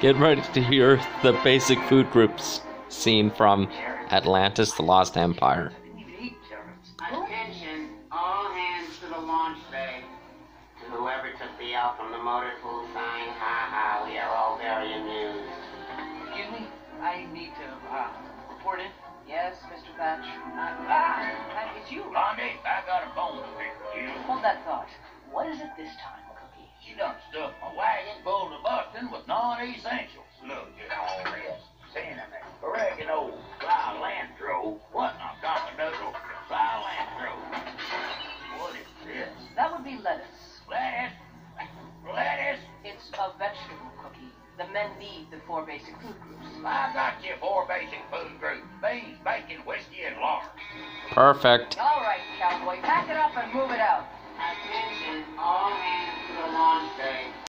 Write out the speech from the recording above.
Get ready to hear the basic food groups scene from Atlantis the Lost Empire. Attention, all hands to the launch bay. To whoever took the L from the motor pool sign, ha ha, we are all very amused. Excuse me, I need to uh, report in. Yes, Mr. Thatch. Uh, ah, it's you. Blondie, I got a bone to pick with you. Hold that thought. What is it this time, Cookie? You done stuffed my wagon full to busting with non-essentials. Look at all this. Cinnamon, oregano, cilantro. What in a cock-a-doodle? Cilantro. What is this? That would be lettuce. Lettuce? Lettuce? It's a vegetable cookie. The men need the four basic food groups. I got you four basic food groups. Beans, bacon, whiskey, and lard. Perfect. All right, cowboy, pack it up and move it out.